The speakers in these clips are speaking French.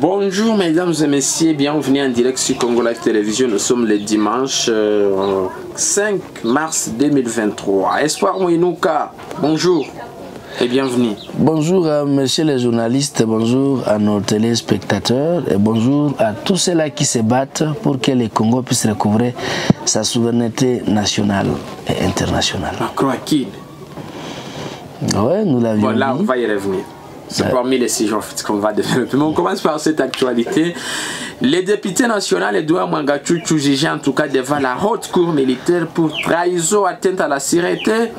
Bonjour mesdames et messieurs, bienvenue en direct sur Congo Live Télévision. Nous sommes le dimanche euh, 5 mars 2023. Espoir Mouinouka, bonjour et bienvenue. Bonjour à messieurs les journalistes, bonjour à nos téléspectateurs et bonjour à tous ceux-là qui se battent pour que le Congo puisse recouvrer sa souveraineté nationale et internationale. Macroakid. Ouais, nous l'avions Bon, là, on va y revenir. C'est parmi les sujets qu'on va développer. Mais on commence par cette actualité. Les députés nationaux, Edouard Mangachouchou, jugé en tout cas devant la haute cour militaire pour trahison, atteinte à la sécurité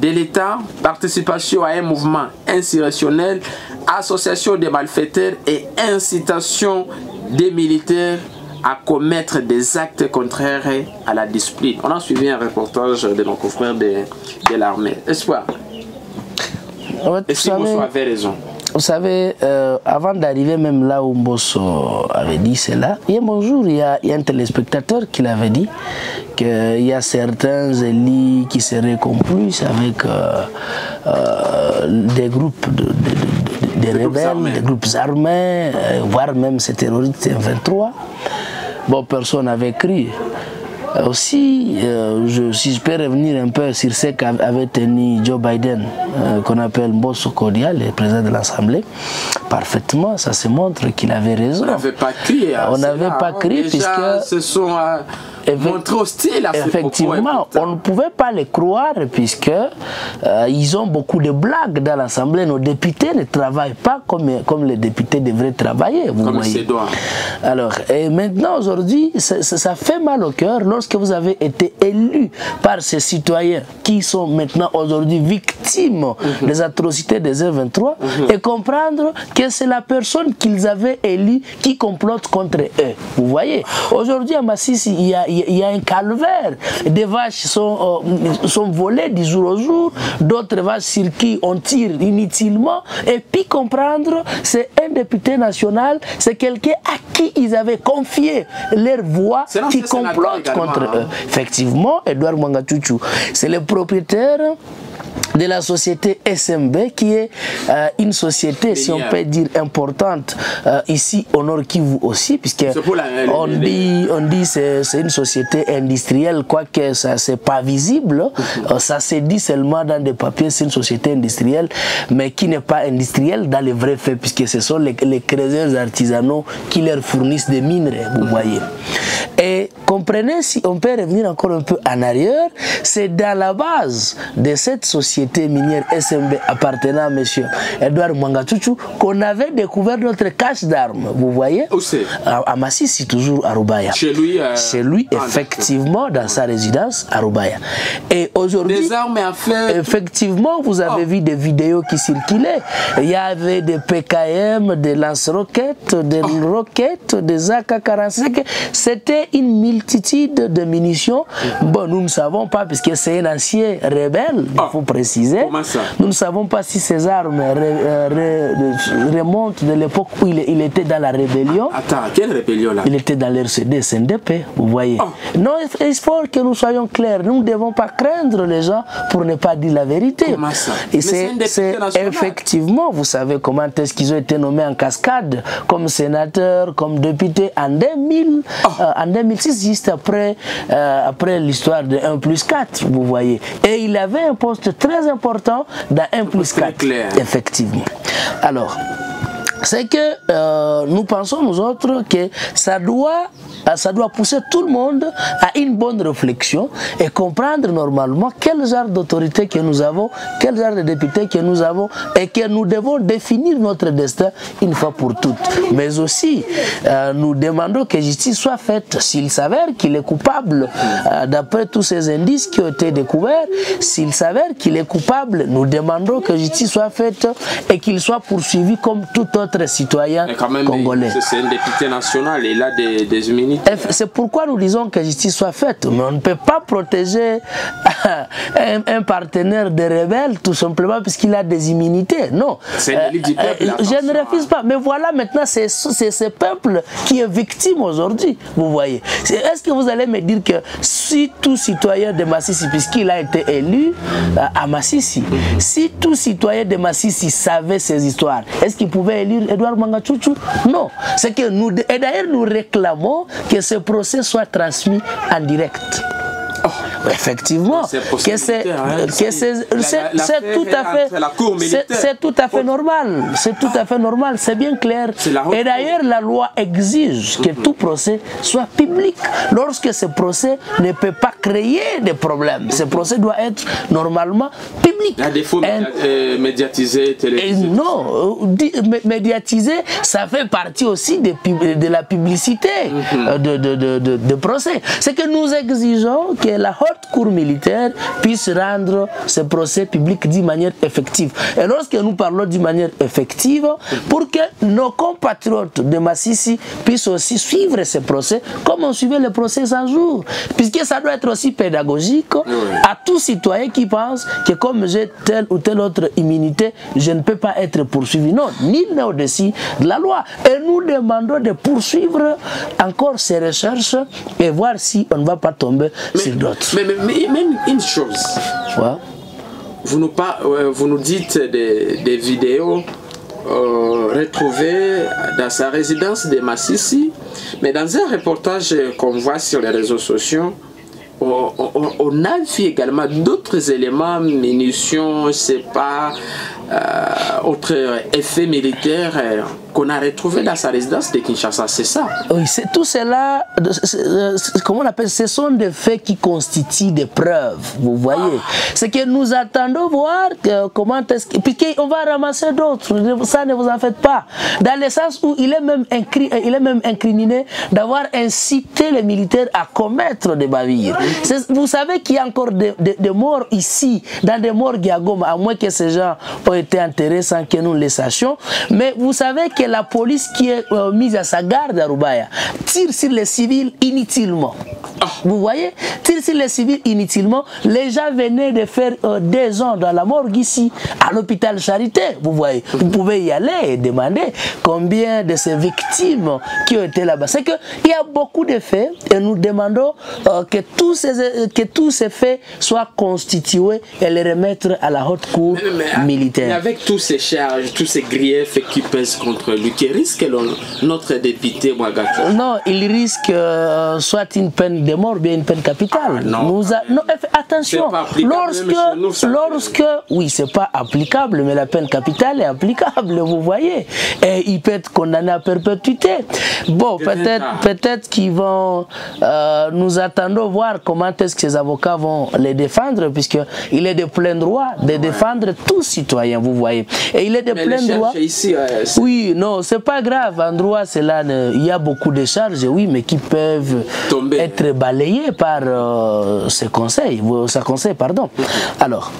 de l'État, participation à un mouvement insurrectionnel, association des malfaiteurs et incitation des militaires à commettre des actes contraires à la discipline. On a suivi un reportage de nos confrères de, de l'armée. Espoir, vous que savez- Mousso avait raison? Vous savez, euh, avant d'arriver même là où Mbosso avait dit cela, il y a bonjour, il y a, il y a un téléspectateur qui l'avait dit qu'il y a certains élites qui seraient complices avec euh, euh, des groupes de, de- de- de- des groupes rebelles, des groupes armés, voire même ces terroristes 23. Bon, personne n'avait cru. Euh, Aussi, euh, je- si je peux revenir un peu sur ce qu'avait tenu Joe Biden, euh, qu'on appelle Mbosso Kodia, le président de l'Assemblée, parfaitement, ça se montre qu'il avait raison. On n'avait pas crié. On n'avait pas hein. crié puisque- sont hostiles à. Effectivement, on ne pouvait pas les croire puisque euh, ils ont beaucoup de blagues dans l'Assemblée. Nos députés ne travaillent pas comme, comme les députés devraient travailler. Vous Comme voyez. Alors, et maintenant, aujourd'hui, ça, fait mal au cœur lorsque vous avez été élu par ces citoyens qui sont maintenant aujourd'hui victimes Mhm. des atrocités des E23 et comprendre que c'est la personne qu'ils avaient élue qui complote contre eux. Vous voyez Aujourd'hui, à Massissi, il y a, il y a- un calvaire. Des vaches sont, euh, sont volées du jour au jour, d'autres vaches sur qui on tire inutilement. Et puis comprendre, c'est un député national, c'est quelqu'un à qui ils avaient confié leur voix qui complote contre hein. eux. Effectivement, Edouard Mwangachuchu, c'est le propriétaire de la société SMB qui est euh, une société, si on peut dire, importante euh, ici au Nord Kivu aussi, puisque on dit, on dit c'est une société industrielle, quoique ça c'est pas visible, euh, ça se dit seulement dans des papiers, c'est une société industrielle, mais qui n'est pas industrielle dans les vrais faits, puisque ce sont les, les créateurs artisanaux qui leur fournissent des minerais, vous voyez. Et comprenez, si on peut revenir encore un peu en arrière, c'est dans la base de cette société minière SMB appartenant à M. Edouard Mwangachuchu qu'on avait découvert notre cache d'armes, vous voyez Où c'est? à, à Massissi, toujours à Rubaya. Chez lui, euh, Chez lui. Effectivement, dans sa résidence à Rubaya. Et aujourd'hui. Effectivement, vous avez Oh. vu des vidéos qui circulaient. Il y avait des PKM, des lance-roquettes, des Oh. roquettes, des AK-45. C'était une multitude de munitions. Bon, nous ne savons pas, puisque c'est un ancien rebelle, il Oh. faut préciser. Comment ça? Nous ne savons pas si ces armes euh, re- remontent de l'époque où il, il était dans la rébellion. Attends, quelle rébellion là? Il était dans l'RCD, SNDP, vous voyez. Non, il faut que nous soyons clairs. Nous ne devons pas craindre les gens pour ne pas dire la vérité. Comment ça? Et c'est député effectivement, vous savez comment est-ce qu'ils ont été nommés en cascade, comme sénateurs, comme députés en 2000, Oh. euh, en 2006, juste après, euh, après l'histoire de 1 plus 4, vous voyez. Et il avait un poste très important dans 1 plus très 4. clair. Effectivement. Alors, c'est que euh, nous pensons, nous autres, que ça doit, euh, ça doit pousser tout le monde à une bonne réflexion et comprendre normalement quel genre d'autorité que nous avons, quel genre de député que nous avons et que nous devons définir notre destin une fois pour toutes. Mais aussi, euh, nous demandons que justice soit faite s'il s'avère qu'il est coupable, d'après tous ces indices qui ont été découverts, s'il s'avère qu'il est coupable, nous demandons que justice soit faite et qu'il soit poursuivi comme tout autre autre citoyen congolais. C'est un député national, il a des, des immunités. C'est pourquoi nous disons que justice soit faite. Mais on ne peut pas protéger un, partenaire de rebelle tout simplement puisqu'il a des immunités. Non. C'est euh, euh, Je ne refuse pas. Mais voilà maintenant, c'est ce peuple qui est victime aujourd'hui. Vous voyez. Est-ce que vous allez me dire que si tout citoyen de Massissi, puisqu'il a été élu euh, à Massissi, si tout citoyen de Massissi savait ces histoires, est-ce qu'il pouvait élire Edouard Mangachouchou Non. C'est que nous, et d'ailleurs nous réclamons que ce procès soit transmis en direct. Effectivement, c'est tout à fait c'est tout à fait normal, c'est tout à fait normal, c'est bien clair. Et d'ailleurs la loi exige que tout procès soit public. Lorsque ce procès ne peut pas créer de problèmes, ce procès doit être normalement public. À défaut euh, médiatisé, télévisé. Non, euh, médiatisé, ça fait partie aussi de, de la publicité mhm. euh, de, de, de, de procès. C'est que nous exigeons que la haute cour militaire puisse rendre ce procès public d'une manière effective. Et lorsque nous parlons d'une manière effective, pour que nos compatriotes de Massissi puissent aussi suivre ce procès comme on suivait le procès un jour. Puisque ça doit être aussi pédagogique à tout citoyen qui pense que comme j'ai telle ou telle autre immunité, je ne peux pas être poursuivi. Non, ni au-dessus de la loi. Et nous demandons de poursuivre encore ces recherches et voir si on ne va pas tomber sur mais, même une chose. Vous, nous euh, vous nous dites des, vidéos euh, retrouvées dans sa résidence de Massissi, mais dans un reportage qu'on voit sur les réseaux sociaux, on, a vu également d'autres éléments, munitions, c'est pas, euh, autres effets militaires qu'on a retrouvé dans sa résidence de Kinshasa, c'est ça Oui, c'est tout cela, comment on appelle, ce sont des faits qui constituent des preuves, vous voyez. C'est que nous attendons voir comment est-ce que, puis on va ramasser d'autres, ça ne vous en faites pas. Dans le sens où il est même, incriminé d'avoir incité les militaires à commettre des bavures. Vous savez qu'il y a encore des, morts ici, dans des morgues à Goma, à moins que ces gens été enterrés sans que nous les sachions. Mais vous savez que la police qui est euh, mise à sa garde à Rubaya tire sur les civils inutilement. Ah. Vous voyez? Tire sur les civils inutilement. Les gens venaient de faire euh, des ans dans la morgue ici, à l'hôpital Charité. Vous voyez? Vous pouvez y aller et demander combien de ces victimes qui ont été là-bas. C'est qu'il y a beaucoup de faits et nous demandons euh, que, tous ces, que tous ces faits soient constitués et les remettre à la haute cour militaire. Mais avec tous ces charges, tous ces griefs qui pèsent contre lui, qui risque notre député Ouagatou Non, il risque euh, soit une peine de mort, bien une peine capitale. Ah, non, attention, lorsque, lorsque, oui, c'est pas applicable, mais la peine capitale est applicable, vous voyez. Et il peut être condamné à perpétuité. Bon, peut-être peut-être qu'ils vont, euh, nous attendons voir comment est-ce que ces avocats vont les défendre, puisqu'il est de plein droit de défendre tout citoyen, vous voyez. Et il est de plein droit. Ici, euh, oui, non c'est pas grave. En droit, là, il y a beaucoup de charges, oui, mais qui peuvent être balayées par euh, ce conseil, ce conseil, pardon. Alors,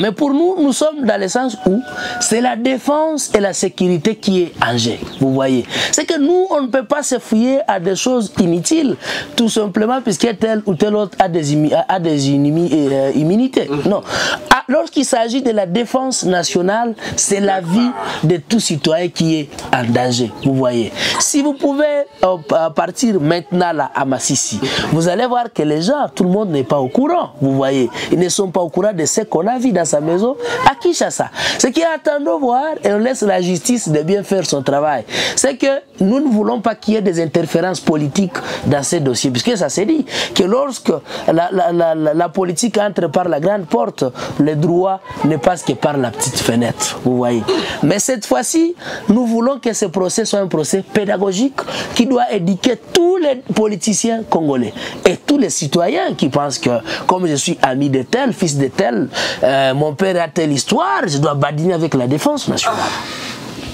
mais pour nous, nous sommes dans le sens où c'est la défense et la sécurité qui est en jeu. Vous voyez. C'est que nous, on ne peut pas se fouiller à des choses inutiles, tout simplement puisque tel ou tel autre a des, a des euh, immunités. Mm. Non. Ah, lorsqu'il s'agit de la défense nationale, c'est la vie de tout citoyen qui est en danger. Vous voyez. Si vous pouvez euh, partir maintenant là à Massissi, vous allez voir que les gens, tout le monde n'est pas au courant. Vous voyez. Ils ne sont pas au courant de ce qu'on a vu dans sa maison à Kinshasa. Ce qui attend de voir et on laisse la justice de bien faire son travail. C'est que nous ne voulons pas qu'il y ait des interférences politiques dans ces dossiers, puisque ça s'est dit que lorsque la, la, la, politique entre par la grande porte, le droit ne passe que par la petite fenêtre. Vous voyez. Mais cette fois-ci, nous voulons que ce procès soit un procès pédagogique qui doit éduquer tous les politiciens congolais et tous les citoyens qui pensent que, comme je suis ami de tel, fils de tel, euh, mon père a telle histoire, je dois badiner avec la défense nationale.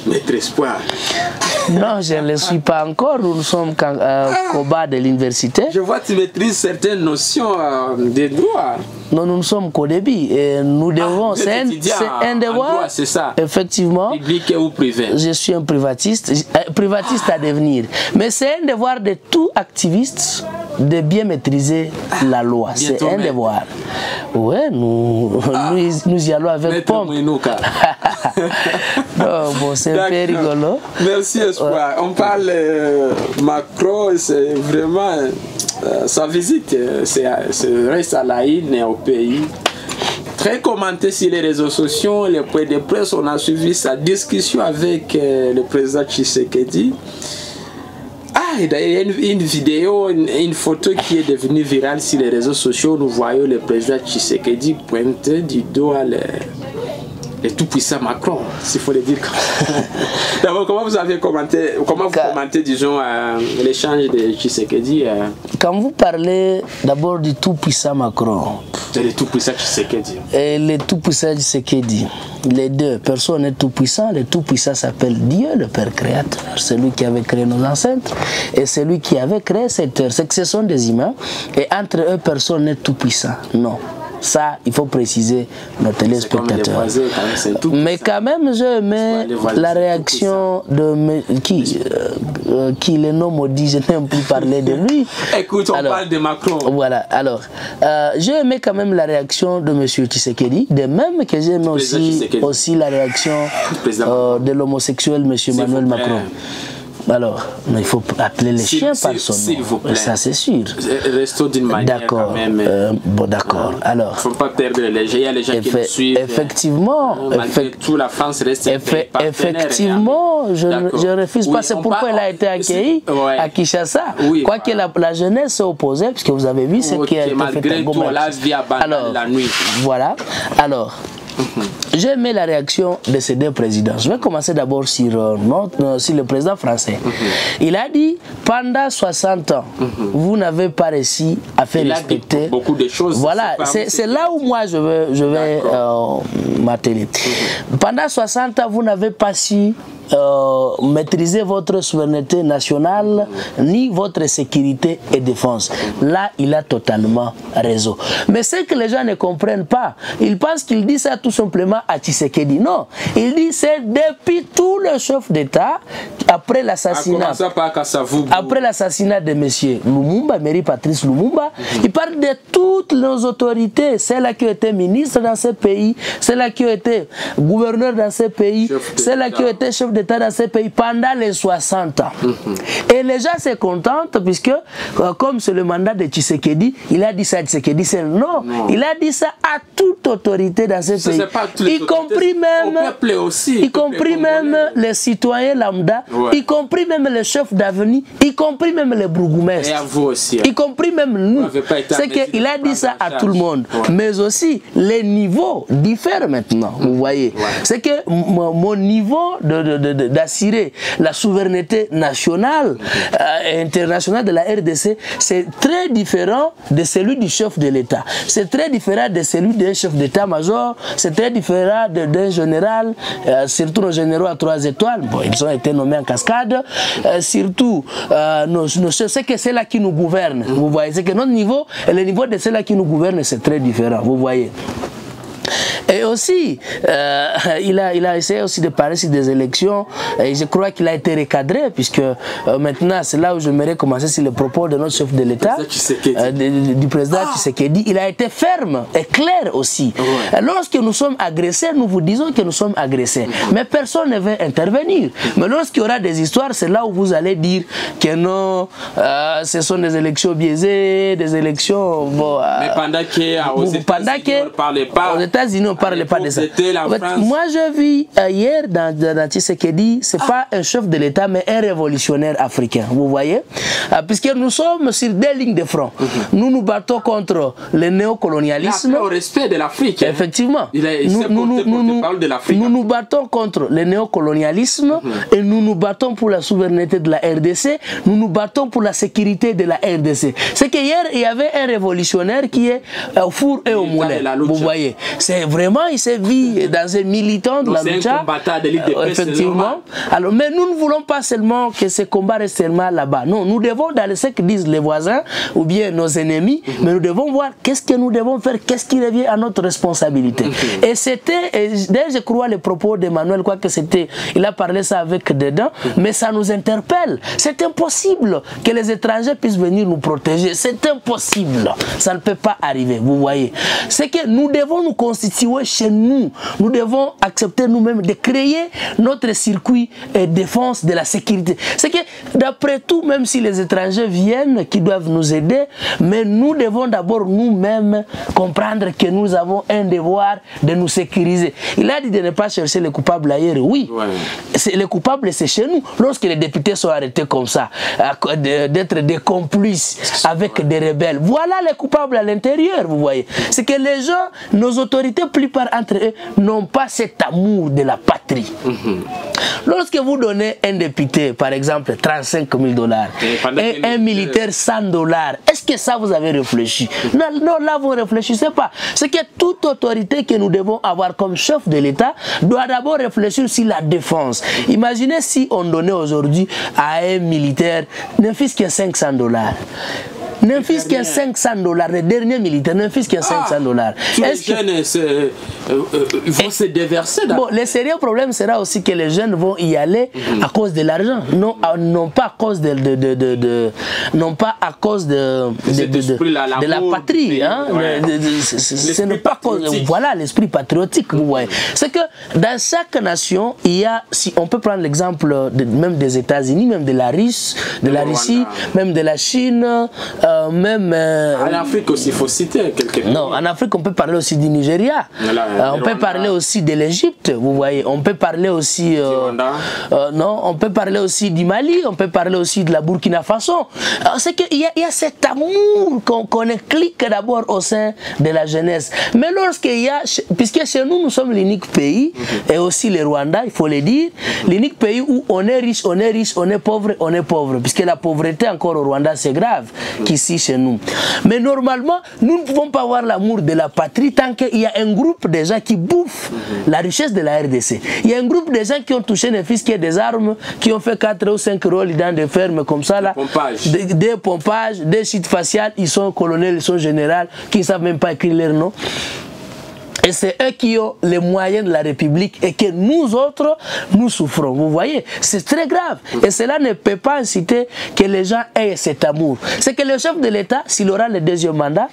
Maître Espoir. Non, je ne le suis pas encore. Nous sommes quand, euh, au bas de l'université. Je vois que tu maîtrises certaines notions euh, des droits. Non, nous ne sommes qu'au début. Et nous devons. vous êtes c'est un, devoir. c'est ça. Effectivement. Public ou privé. Je suis un privatiste, euh, privatiste à devenir. Mais c'est un devoir de tout activiste de bien maîtriser la loi. C'est un devoir. Oui, nous, nous, nous y allons avec Maître pompe. Bon, c'est un peu rigolo. Merci Espoir. On parle euh, Macron, c'est vraiment euh, sa visite, euh, c'est reste à la au pays. Très commenté sur les réseaux sociaux, les points de presse, on a suivi sa discussion avec euh, le président Tshisekedi. Ah, il y a une, vidéo, une, photo qui est devenue virale sur les réseaux sociaux. Nous voyons le président Tshisekedi pointer du doigt le, le tout-puissant Macron, s'il faut le dire. D'abord, comment vous avez commenté, comment vous commentez, disons, euh, l'échange de Tshisekedi euh, Quand vous parlez d'abord du tout-puissant Macron de le tout-puissant Tshisekedi et le tout-puissant Tshisekedi, les deux, personne n'est tout-puissant. Le tout-puissant s'appelle Dieu, le Père créateur, celui qui avait créé nos ancêtres et celui qui avait créé cette terre. C'est que ce sont des humains et entre eux, personne n'est tout-puissant. Non. Ça, il faut préciser nos téléspectateurs. Mais quand même, les voisins, la réaction de me- qui, euh, euh, qui le nom maudit, je n'aime plus parler de lui. Écoute, on Alors, parle de Macron. Voilà, alors, euh, j'ai aimé quand même la réaction de M. Tshisekedi, de même que j'ai aimé aussi, aussi la réaction euh, de l'homosexuel M. Plaît. Macron. Alors, mais il faut appeler les chiens par son s'il vous nom. plaît. Ça, c'est sûr. Restons d'une manière D'accord. même. euh, bon, d'accord. Alors, Il ne faut pas perdre les gens. Il y a les gens qui nous suivent. effectivement, Malgré effect- tout, la France reste un effectivement, je, ne- refuse Oui, pas. C'est pourquoi il a été accueilli c'est- ouais. à Kinshasa. Oui, Quoique voilà. la, la jeunesse s'est opposée, puisque vous avez vu ce Ok, qui a été malgré fait à tout, la vie abandonne Alors, la nuit. Voilà. Alors, j'ai aimé la réaction de ces deux présidents. Je vais commencer d'abord sur, euh, notre- euh, sur le président français. Il a dit pendant 60 ans, vous n'avez pas réussi à faire Il a dit respecter. beaucoup de choses. Voilà, C'est là où moi je vais, je vais euh, m'atteler. Pendant 60 ans, vous n'avez pas su euh, maîtriser votre souveraineté nationale ni votre sécurité et défense. Là, il a totalement raison. Mais ce que les gens ne comprennent pas, ils pensent qu'il dit ça tout simplement à Tshisekedi. Non, il dit c'est depuis tout le chef d'État, après l'assassinat après l'assassinat de M. Lumumba, Mary Patrice Lumumba, il parle de toutes nos autorités, celles qui ont été ministres dans ce pays, celles qui ont été gouverneurs dans ce pays, celles qui ont été chefs d'État dans ce pays pendant les 60 ans. Et les gens se contentent puisque, euh, comme c'est le mandat de Tshisekedi, il a dit ça à Tshisekedi, c'est non. Non. Il a dit ça à toute autorité dans ce Ce pays, pas y compris même, aussi, y compris même les citoyens lambda, Ouais. y compris même les chefs d'avenir, y compris même les Et bourgmestres. à vous aussi. hein. Y compris même nous. C'est qu'il a dit ça à tout le monde. Ouais. Mais aussi, les niveaux diffèrent maintenant. Vous voyez. C'est que mon niveau de- de- d'assurer la souveraineté nationale euh, et internationale de la RDC, c'est très différent de celui du chef de l'État. C'est très différent de celui d'un chef d'état-major. C'est très différent d'un général, euh, surtout nos généraux à trois étoiles. Bon, ils ont été nommés en cascade. Euh, surtout, c'est que c'est là qui nous gouverne. Vous voyez, c'est que notre niveau et le niveau de ceux-là qui nous gouvernent, c'est très différent. Vous voyez. Et aussi, euh, il, a, il a essayé aussi de parler sur des élections et je crois qu'il a été recadré puisque euh, maintenant c'est là où j'aimerais commencer sur le propos de notre chef de l'État, euh, du président Tshisekedi. Il a été ferme et clair aussi. Ouais. Lorsque nous sommes agressés, nous vous disons que nous sommes agressés. Mais personne ne veut intervenir. Mais lorsqu'il y aura des histoires, c'est là où vous allez dire que non, ce sont des élections biaisées, des élections... Bon, Mais pendant que on ne parlait pas. aux États-Unis parle pas de ça. Moi je vis euh, hier dans, dans, Tshisekedi, c'est pas un chef de l'État mais un révolutionnaire africain. Vous voyez, Euh, puisque nous sommes sur des lignes de front. Nous nous battons contre le néocolonialisme. au respect de l'Afrique. hein. Effectivement. Il, a, il nous, s'est nous, porté nous, nous, porte-parole de l'Afrique. nous nous battons contre le néocolonialisme et nous nous battons pour la souveraineté de la RDC. Nous nous battons pour la sécurité de la RDC. C'est que hier, il y avait un révolutionnaire qui est euh, au four et au moulin. Vous voyez, c'est vraiment il s'est vu dans un militant de Donc, la un lucha. combattant de l'île de Euh, Effectivement. Alors, mais nous ne voulons pas seulement que ce combat reste seulement là-bas. Non, nous devons, dans ce que disent les voisins ou bien nos ennemis, mais nous devons voir qu'est-ce que nous devons faire, qu'est-ce qui revient à notre responsabilité. Et c'était, d'ailleurs, je crois, les propos d'Emmanuel, quoi que c'était, il a parlé ça avec dedans, mais ça nous interpelle. C'est impossible que les étrangers puissent venir nous protéger. C'est impossible. Ça ne peut pas arriver, vous voyez. C'est que nous devons nous constituer chez nous. Nous devons accepter nous-mêmes de créer notre circuit de défense de la sécurité. C'est que d'après tout, même si les étrangers viennent, qui doivent nous aider, mais nous devons d'abord nous-mêmes comprendre que nous avons un devoir de nous sécuriser. Il a dit de ne pas chercher les coupables ailleurs. Oui, Ouais. les coupables, c'est chez nous. Lorsque les députés sont arrêtés comme ça, d'être des complices avec des rebelles, voilà les coupables à l'intérieur, vous voyez. C'est que les gens, nos autorités, plupart entre eux, n'ont pas cet amour de la patrie. Lorsque vous donnez un député, par exemple, 35 000 dollars, Et un militaire 100 dollars, est-ce que ça vous avez réfléchi? Non, non, là vous ne réfléchissez pas. C'est que toute autorité que nous devons avoir comme chef de l'État doit d'abord réfléchir sur la défense. Imaginez si on donnait aujourd'hui à un militaire ne fût-ce que 500 dollars. Ne fût-ce que dernier. 500 dollars, le dernier militaire, ne fût-ce que 500 dollars. Les jeunes euh, euh, ils vont se déverser Bon, le sérieux problème sera aussi que les jeunes vont y aller à cause de l'argent, non, pas à cause de, de, de, de- de- non pas à cause de, de, la patrie. Hein, ce- n'est pas cause, voilà l'esprit patriotique. Voyez, c'est que dans chaque nation, il y a, si on peut prendre l'exemple même des États-Unis, même de la Russie, de Même la Russie, même de la Chine, euh, même euh, En Afrique aussi, il faut citer. Non, en Afrique, on peut parler aussi du Nigeria. Voilà, Euh, on peut Rwanda. parler aussi de l'Égypte, vous voyez. On peut parler aussi. euh, euh, non, on peut parler aussi du Mali, on peut parler aussi de la Burkina Faso. C'est qu'il y, y a cet amour qu'on qu'on implique d'abord au sein de la jeunesse. Mais lorsqu'il y a. Puisque chez nous, nous sommes l'unique pays, et aussi le Rwanda, il faut le dire, l'unique pays où on est riche, on est riche, on est pauvre, on est pauvre. Puisque la pauvreté encore au Rwanda, c'est grave qu'ici chez nous. Mais normalement, nous ne pouvons pas avoir l'amour de la patrie tant qu'il y a un groupe de gens qui bouffent la richesse de la RDC. Il y a un groupe de gens qui ont touché ne fût-ce que des armes, qui ont fait 4 ou 5 rôles dans des fermes comme ça, là. pompage. Des, des pompages, des sites faciales, ils sont colonels, ils sont généraux, qui ne savent même pas écrire leur nom. Et c'est eux qui ont les moyens de la République et que nous autres, nous souffrons. Vous voyez, c'est très grave. Et cela ne peut pas inciter que les gens aient cet amour. C'est que le chef de l'État, s'il aura le deuxième mandat,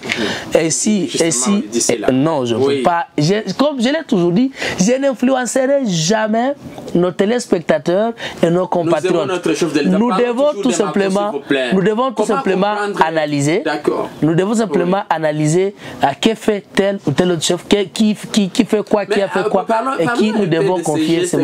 et si... Justement, Et si là. non, je ne Oui. veux pas... je- comme je l'ai toujours dit, je n'influencerai jamais nos téléspectateurs et nos compatriotes. aimons notre chef de l'État. Nous devons tout simplement... Nous devons tout simplement comprendre- analyser. D'accord. Nous devons simplement analyser à qui fait tel ou tel autre chef, qui, qui, qui, qui fait quoi, qui Mais, a fait euh, quoi, parlons- et qui nous devons de confier ces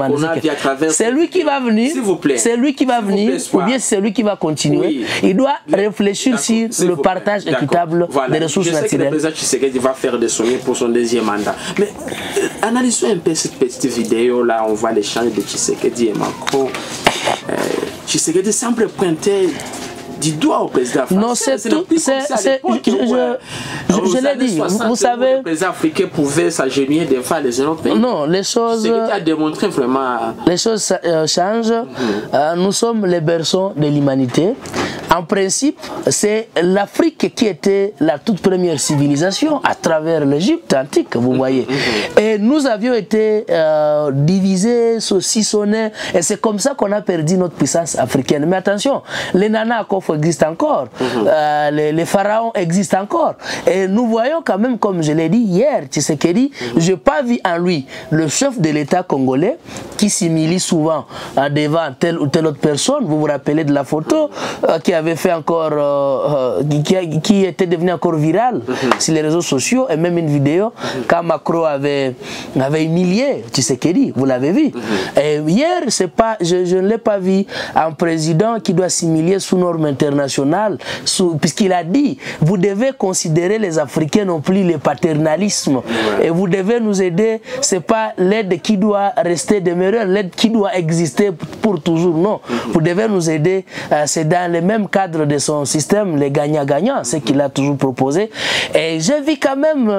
travers C'est ce- lui qui va venir, c'est lui qui va venir, plaît, ou bien c'est lui qui va continuer. Oui. Il doit réfléchir sur le partage équitable Voilà. des ressources Je sais que le naturelles. président Tshisekedi va faire des sommets pour son deuxième mandat. Mais euh, analysons un peu cette petite vidéo là. On voit l'échange de Tshisekedi et Macron. Euh, Tshisekedi semble pointer du doigt au président français. Non, c'est Ce tout- c'est- je- je l'ai dit, vous- 60, vous où savez- Le président africain pouvait s'agenouiller devant les Européens. Non, les choses, Tshisekedi a démontré vraiment. les choses euh, changent. Euh, nous sommes les berceaux de l'humanité. En principe, c'est l'Afrique qui était la toute première civilisation à travers l'Égypte antique, vous voyez. Et nous avions été euh, divisés, saucissonnés, et c'est comme ça qu'on a perdu notre puissance africaine. Mais attention, les nanas à Kof existent encore, Euh, les, les pharaons existent encore. Et nous voyons quand même, comme je l'ai dit hier, Tshisekedi, je n'ai pas vu en lui le chef de l'État congolais qui s'humilie souvent devant telle ou telle autre personne. Vous vous rappelez de la photo euh, qui avait fait encore, euh, qui, a- qui était devenue encore virale sur les réseaux sociaux et même une vidéo quand Macron avait, avait humilié Tshisekedi. Vous l'avez vu. Et hier, pas, je, je ne l'ai pas vu un président qui doit s'humilier sous normes internationales, sous- puisqu'il a dit vous devez considérer les Africains non plus le paternalisme et vous devez nous aider. C'est pas l'aide qui doit rester de main éphémère, l'aide qui doit exister pour toujours. Non, vous devez nous aider. Euh, c'est dans le même cadre de son système, les gagnants-gagnants, ce qu'il a toujours proposé. Et j'ai vu quand même,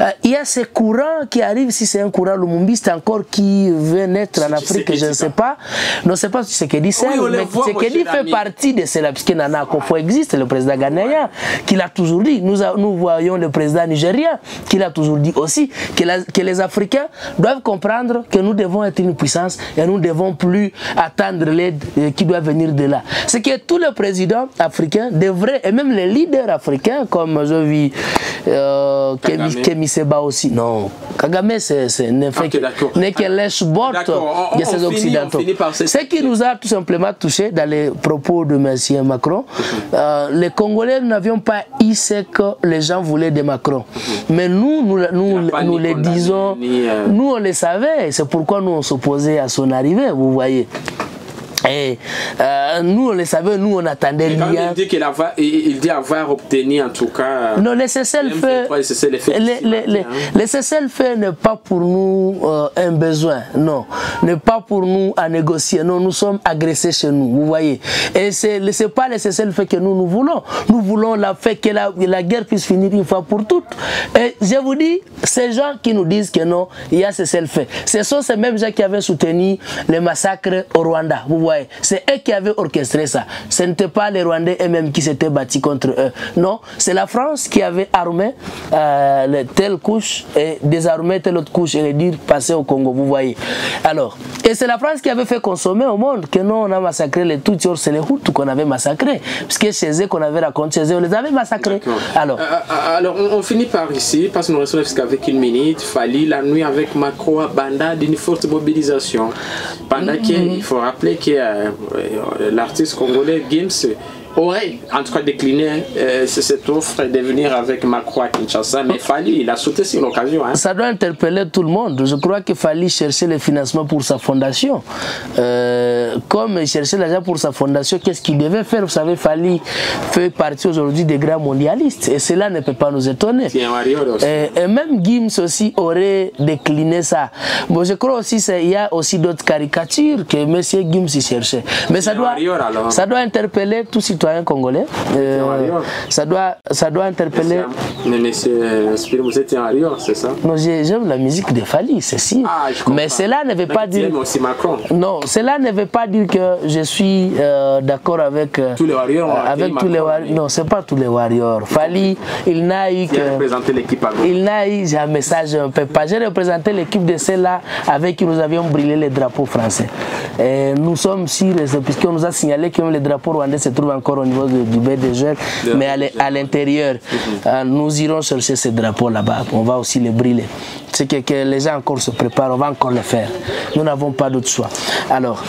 euh, il y a ces courants qui arrivent, si c'est un courant lumumbiste encore qui veut naître en Afrique, je ne sais pas. Non, c'est pas ce que dit c'est, mais ce que dit fait partie de cela, Nana Akofo existe, le président ghanéen, qui l'a toujours dit. Nous, nous voyons le président nigérien, qui l'a toujours dit aussi, que, que les Africains doivent comprendre que nous devons être une puissance et nous ne devons plus attendre l'aide euh, qui doit venir de là. C'est que tous les présidents africains devraient, et même les leaders africains, comme je vis euh, Kemi, Seba aussi, non, Kagame n'est okay, que lèche-bord de ces Occidentaux. Ce qui nous a tout simplement touché dans les propos de M. Macron, euh, les Congolais n'avions pas eu ce que les gens voulaient de Macron. Mais nous, nous, nous, nous les disons, euh, nous on le savait, c'est pourquoi nous on s'opposait à son arrivée, vous voyez. Et euh, nous, on le savait, nous, on attendait. Il dit, qu'il il dit avoir obtenu en tout cas. Non, le cessez-le-feu. Le cessez-le-feu n'est pas pour nous euh, un besoin, non. N'est pas pour nous à négocier. Non, nous sommes agressés chez nous, vous voyez. Et ce n'est pas le cessez-le-feu que nous, nous voulons. Nous voulons la fait que la, la, guerre puisse finir une fois pour toutes. Et je vous dis, ces gens qui nous disent que non, il y a cessez-le-feu. Ce sont ces mêmes gens qui avaient soutenu les massacres au Rwanda, vous voyez. C'est eux qui avaient orchestré ça. Ce n'était pas les Rwandais eux-mêmes qui s'étaient battus contre eux. Non, c'est la France qui avait armé euh, telle couche et désarmé telle autre couche et les dire passer au Congo, vous voyez. Alors, et c'est la France qui avait fait consommer au monde que non, on a massacré les Tutsis, c'est les Hutus qu'on avait massacrés. Parce que chez eux, qu'on avait raconté, chez eux, on les avait massacrés. Alors, euh, euh, alors on, finit par ici, parce que nous restons qu'avec une minute. Fali la nuit avec Macron Banda d'une forte mobilisation. Pendant mm-hmm. qu'il faut rappeler que l'artiste congolais Gims aurait en tout cas décliné euh, cette offre de venir avec Macron à Kinshasa, mais Fali, il a sauté sur l'occasion. Hein. Ça doit interpeller tout le monde. Je crois qu'il fallait chercher le financement pour sa fondation. Euh, comme il cherchait l'argent pour sa fondation, qu'est-ce qu'il devait faire? Vous savez, Fali fait partie aujourd'hui des grands mondialistes et cela ne peut pas nous étonner. Et, et, même Gims aussi aurait décliné ça. Bon, je crois aussi qu'il y a aussi d'autres caricatures que M. Gims y cherchait. Mais ça doit, ça doit interpeller tout citoyen congolais. Euh, ça, doit, ça doit interpeller. Mais monsieur vous êtes en c'est ça? Non, j'aime la musique de Fali, c'est si. Ah, mais cela ne veut pas dire. aussi Macron. Non, cela ne veut pas dire que je suis euh, d'accord avec. Euh, tous les warriors. avec tous les warriors. Non, c'est pas tous les warriors. Fali, il n'a eu que. représenté l'équipe à Il n'a eu, j'ai un message un peu pas. J'ai représenté l'équipe de celle-là avec qui nous avions brûlé les drapeaux français. Et nous sommes sûrs, puisqu'on nous a signalé que les drapeaux rwandais se trouvent encore au niveau du bain des jeunes, mais à l'intérieur, mhm. euh, nous irons chercher ces drapeaux là-bas. On va aussi les brûler. C'est que, que les gens encore se préparent, on va encore le faire. Nous n'avons pas d'autre choix. Alors,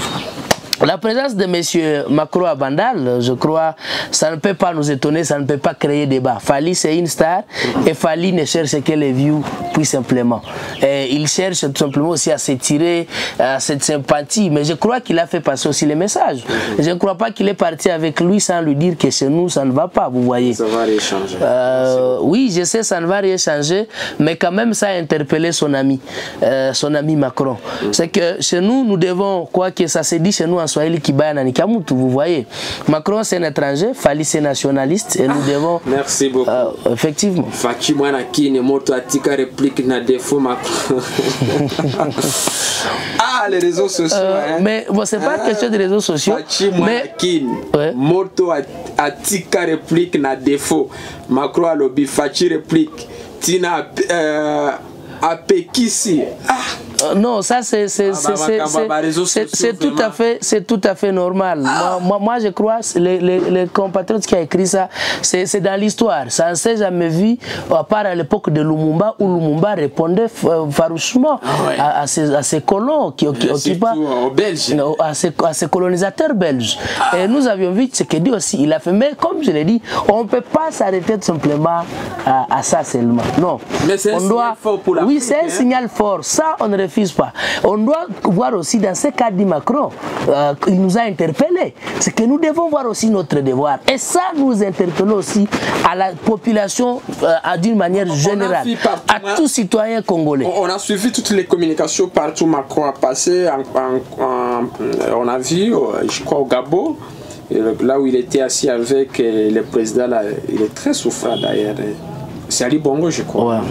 la présence de M. Macron à Bandal, je crois, ça ne peut pas nous étonner, ça ne peut pas créer débat. Fali, c'est une star et Fali ne cherche que les views, puis simplement. Et il cherche tout simplement aussi à s'étirer à cette sympathie. Mais je crois qu'il a fait passer aussi les messages. Je ne crois pas qu'il est parti avec lui sans lui dire que chez nous, ça ne va pas, vous voyez. Ça va rien changer. Euh, oui, je sais, ça ne va rien changer, mais quand même, ça a interpellé son ami, euh, son ami Macron. C'est que chez nous, nous devons, quoi que ça se dit chez nous Swahili Kibaya na Nikamutu, vous voyez. Macron c'est un étranger, Fali c'est nationaliste et nous devons... Merci beaucoup. Euh, effectivement. Fachi mwana kine moto atika réplique na défaut Macron. ah, les réseaux sociaux. Euh, hein. Mais bon, c'est pas ah. question des réseaux sociaux. Fachi mwana kine ouais. moto atika réplique na défaut. Macron a lobby, Fachi réplique. Tina euh, apekisi. Ah. Euh, non, ça c'est tout à fait c'est tout à fait normal. Ah. Moi, moi, je crois les, les, les compatriotes qui a écrit ça, c'est dans l'histoire. Ça ne s'est jamais vu à part à l'époque de Lumumba où Lumumba répondait farouchement ah à, ces, à ces colons qui, occupaient à ces, à ces colonisateurs belges. Ah. Et nous avions vu ce que dit aussi. Il a fait, mais comme je l'ai dit, on ne peut pas s'arrêter simplement à, ça seulement. Non. Mais c'est un signal fort pour la Oui, c'est un hein. signal fort. Ça, on ne refuse pas. On doit voir aussi dans ce cas dit Macron, euh, il nous a interpellés. C'est que nous devons voir aussi notre devoir. Et ça, nous interpellons aussi à la population euh, d'une manière générale, à tous citoyens congolais. On a suivi toutes les communications partout. Macron a passé, on a vu, je crois, au Gabon là où il était assis avec le président, là, il est très souffrant d'ailleurs. C'est Ali Bongo, je crois.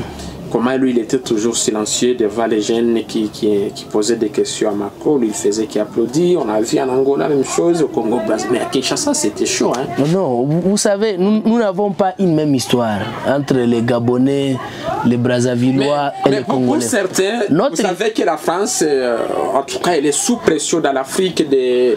Comment lui, il était toujours silencieux devant les jeunes qui, qui, qui posaient des questions à Macron. Lui, il faisait qu'il applaudit. On a vu en Angola la même chose, au Congo, mais à Kinshasa, c'était chaud. Hein? Non, vous savez, nous n'avons pas une même histoire entre les Gabonais, les Brazzavillois et les Congolais. Pour certains, Notre... vous savez que la France, euh, en tout cas, elle est sous pression dans l'Afrique des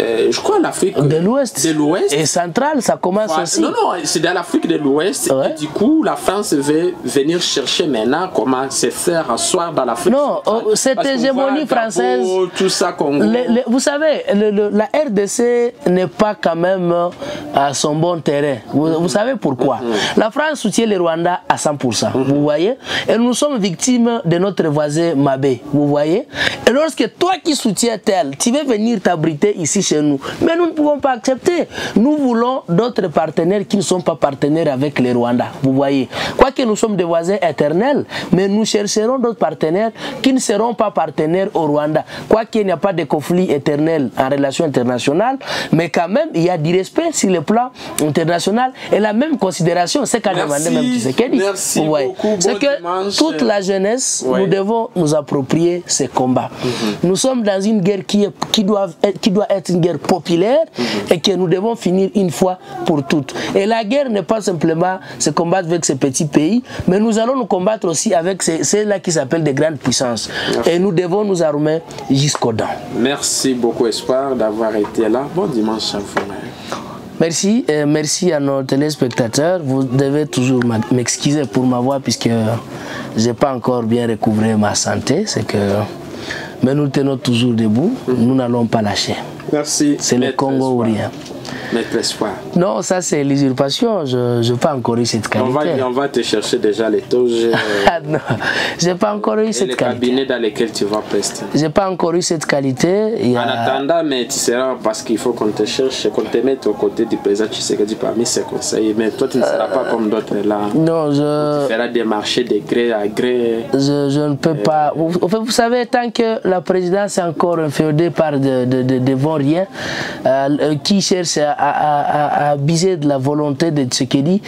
euh, je crois l'Afrique de l'Ouest. De l'Ouest. Et centrale, ça commence enfin, aussi. Non, non, c'est dans l'Afrique de l'Ouest. Ouais. Et du coup, la France veut venir chercher maintenant comment se faire asseoir dans l'Afrique. Non, oh, cette hégémonie française. Gabo, tout ça, Congo. Le, le, vous savez, le, la RDC n'est pas quand même à son bon terrain. Vous, vous savez pourquoi? Mm -hmm. La France soutient le Rwanda à 100%. Mm -hmm. Vous voyez? Et nous sommes victimes de notre voisin Mabé. Vous voyez? Et lorsque toi qui soutiens tel, tu veux venir t'abriter ici chez nous. Mais nous ne pouvons pas accepter. Nous voulons d'autres partenaires qui ne sont pas partenaires avec les Rwandais. Vous voyez Quoique nous sommes des voisins éternels, mais nous chercherons d'autres partenaires qui ne seront pas partenaires au Rwanda. Quoiqu'il n'y a pas de conflit éternel en relation internationale, mais quand même, il y a du respect sur le plan international et la même considération. C'est qu'a demandé même Tshisekedi. Merci Vous voyez beaucoup. C'est Bon que dimanche. toute la jeunesse, Ouais. nous devons nous approprier ces combats. Nous sommes dans une guerre qui, est- qui, doit être, qui doit être une guerre populaire et que nous devons finir une fois pour toutes. Et la guerre n'est pas simplement se combattre avec ces petits pays, mais nous allons nous combattre aussi avec ceux-là qui s'appellent des grandes puissances. Et nous devons nous armer jusqu'aux dents. Merci beaucoup, Espoir, d'avoir été là. Bon dimanche à vous. Merci, et merci à nos téléspectateurs. Vous devez toujours m'excuser pour ma voix puisque je n'ai pas encore bien recouvré ma santé. C'est que, mais nous tenons toujours debout. Nous n'allons pas lâcher. Merci. C'est le Congo ou rien. Maître Espoir. Non, ça c'est l'usurpation. Je n'ai pas encore eu cette On va, qualité. on va te chercher déjà les taux euh, Ah non, j'ai pas encore eu et cette les qualité. cabinets dans lesquels tu vas prester. J'ai pas encore eu cette qualité. Il En a- attendant, mais tu seras parce qu'il faut qu'on te cherche, qu'on te mette aux côtés du président Tshisekedi parmi ses conseillers. Mais toi, tu ne seras pas comme d'autres là. Non, je, Tu feras des marchés de gré à gré. je, je ne peux pas. Vous, vous savez, tant que la présidence est encore inféodée par de, de, de, de euh, euh, qui cherche à, à, à, à abuser de la volonté de Tshisekedi,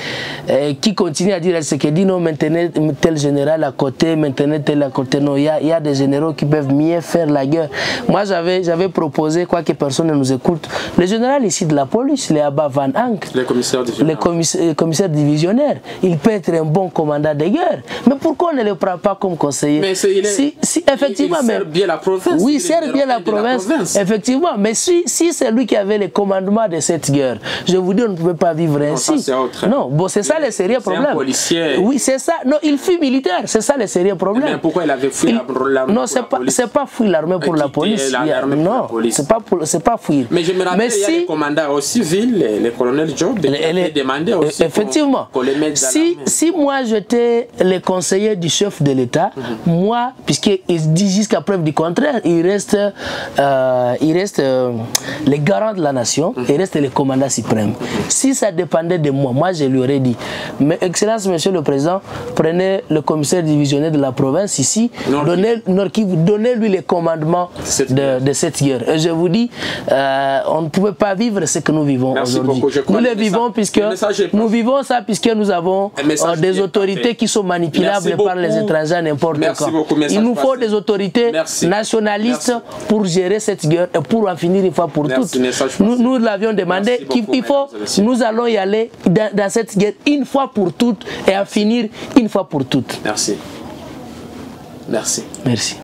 euh, qui continue à dire à Tshisekedi, non, maintenez tel général à côté, maintenez tel à côté. Non, il y a, il y a des généraux qui peuvent mieux faire la guerre. Moi, j'avais proposé, quoique personne ne nous écoute, le général ici de la police, le Abba Van Hank, Les commissaires le commissaire, commissaire divisionnaire, il peut être un bon commandant de guerre. Mais pourquoi on ne le prend pas comme conseiller? Mais il est- si, si, effectivement, il mais- sert bien la province. Oui, Il sert bien la province. Effectivement, mais si, si c'est lui qui avait le commandement de cette guerre, je vous dis, on ne pouvait pas vivre ainsi. ça, c'est autre. Non, bon, c'est ça le sérieux C'est un problème. policier. Oui, c'est ça. Non, il fut militaire, c'est ça le sérieux problème. Mais pourquoi il avait fui l'armée Non, pour c'est la pas, police? c'est pas fuir l'armée pour Euh, la police. non, c'est pas, c'est pas fuir. Mais je me rappelle, il y a si- des commandants au civil, les, les colonels Job, qui demandé aussi qu'on- Effectivement. les Si, si moi j'étais le conseiller du chef de l'État, moi, puisqu'il dit jusqu'à preuve du contraire, il reste, euh, il reste euh, le garant de la nation, il reste le commandant suprême. Si ça dépendait de moi, moi je lui aurais dit, mais Excellence, Monsieur le Président, prenez le commissaire divisionnaire de la province ici, donnez, donnez-lui les commandements Cette de, de cette guerre. Et je vous dis, euh, on ne pouvait pas vivre ce que nous vivons aujourd'hui. Nous le le vivons puisque le nous vivons ça puisque nous avons euh, des autorités qui sont manipulables Merci par les étrangers n'importe quand. beaucoup. Il nous faut passé. des autorités Merci. nationalistes Merci. pour gérer cette guerre et pour en finir une fois pour toutes. Nous, nous l'avions demandé qu'il faut, nous allons y aller dans, dans cette guerre une fois pour toutes et en finir une fois pour toutes. Merci. Merci. Merci.